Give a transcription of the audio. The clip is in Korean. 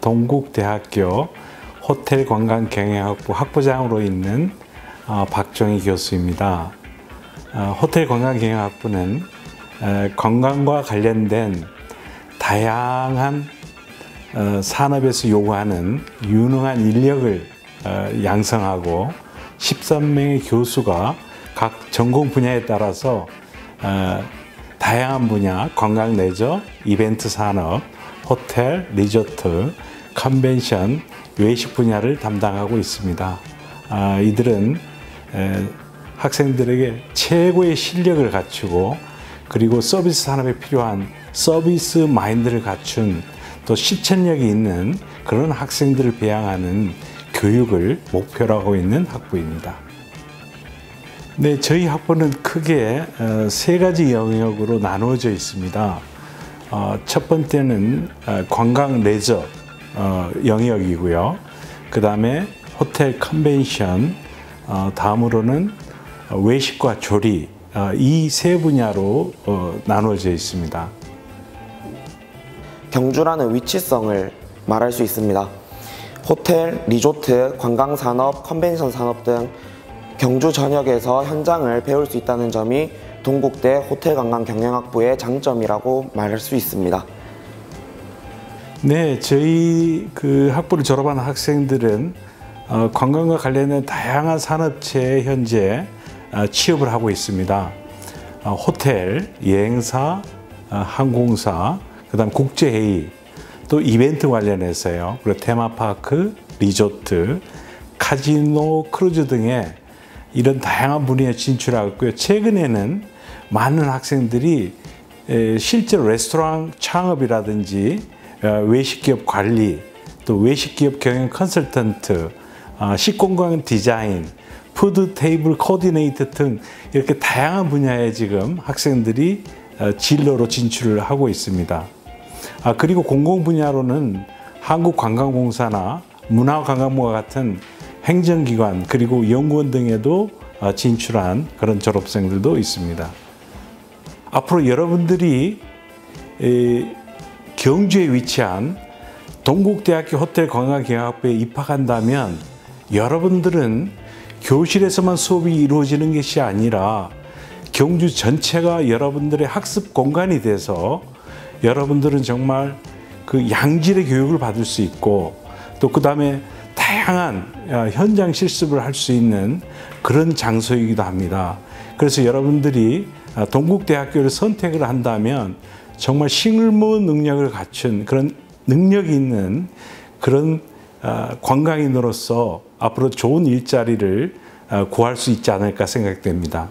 동국대학교 호텔관광경영학부 학부장으로 있는 어, 박종희 교수입니다. 어, 호텔관광경영학부는 어, 관광과 관련된 다양한 어, 산업에서 요구하는 유능한 인력을 어, 양성하고 13명의 교수가 각 전공 분야에 따라서 어, 다양한 분야, 관광 레저, 이벤트 산업, 호텔, 리조트, 컨벤션, 외식 분야를 담당하고 있습니다. 아, 이들은 에, 학생들에게 최고의 실력을 갖추고 그리고 서비스 산업에 필요한 서비스 마인드를 갖춘 또 실천력이 있는 그런 학생들을 배양하는 교육을 목표로 하고 있는 학부입니다. 네, 저희 학부는 크게 어, 세 가지 영역으로 나누어져 있습니다. 어, 첫 번째는 어, 관광 레저 영역이고요. 그 다음에 호텔 컨벤션, 다음으로는 외식과 조리 이 세 분야로 나누어져 있습니다. 경주라는 위치성을 말할 수 있습니다. 호텔, 리조트, 관광산업, 컨벤션 산업 등 경주 전역에서 현장을 배울 수 있다는 점이 동국대 호텔관광경영학부의 장점이라고 말할 수 있습니다. 네, 저희 그 학부를 졸업한 학생들은 어, 관광과 관련된 다양한 산업체에 현재 어, 취업을 하고 있습니다. 어, 호텔, 여행사, 어, 항공사, 그 다음 국제회의, 또 이벤트 관련해서요. 그리고 테마파크, 리조트, 카지노, 크루즈 등의 이런 다양한 분야에 진출하고 있고요. 최근에는 많은 학생들이 실제로 레스토랑 창업이라든지 어, 외식기업 관리, 또 외식기업 경영 컨설턴트, 어, 식공간 디자인, 푸드 테이블 코디네이터 등 이렇게 다양한 분야에 지금 학생들이 어, 진로로 진출을 하고 있습니다. 아, 그리고 공공 분야로는 한국관광공사나 문화관광부와 같은 행정기관 그리고 연구원 등에도 어, 진출한 그런 졸업생들도 있습니다. 앞으로 여러분들이 경주에 위치한 동국대학교 호텔관광경영학부에 입학한다면 여러분들은 교실에서만 수업이 이루어지는 것이 아니라 경주 전체가 여러분들의 학습 공간이 돼서 여러분들은 정말 그 양질의 교육을 받을 수 있고 또 그 다음에 다양한 어, 현장 실습을 할 수 있는 그런 장소이기도 합니다. 그래서 여러분들이 어, 동국대학교를 선택을 한다면 정말 싱을무 능력을 갖춘 그런 능력이 있는 그런 어, 관광인으로서 앞으로 좋은 일자리를 구할 수 있지 않을까 생각됩니다.